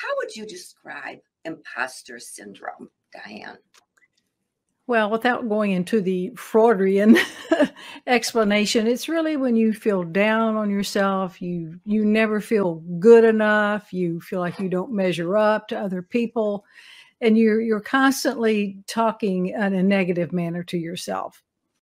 How would you describe imposter syndrome, Diane? Well, without going into the Freudian explanation, it's really when you feel down on yourself, you you never feel good enough, you feel like you don't measure up to other people, and you're you're constantly talking in a negative manner to yourself.